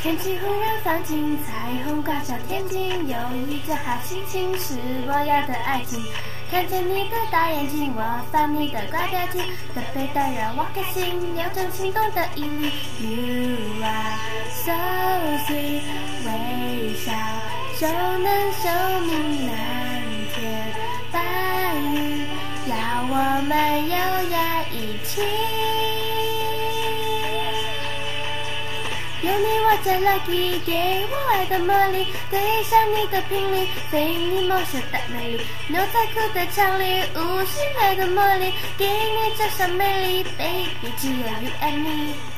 天气忽然放晴，彩虹挂上天际，有一个好心情是我要的爱情。看见你的大眼睛，我翻你的怪表情，特别的让我开心，有种心动的毅力。You are so sweet，微笑就能寿命蓝天白云，要我们优雅一起。有你我真 lucky，给我爱的魔力，对上你的频率，被你梦想的美丽，牛仔裤的强力，无限爱的魔力，给你加上美丽，baby 只有 you and me。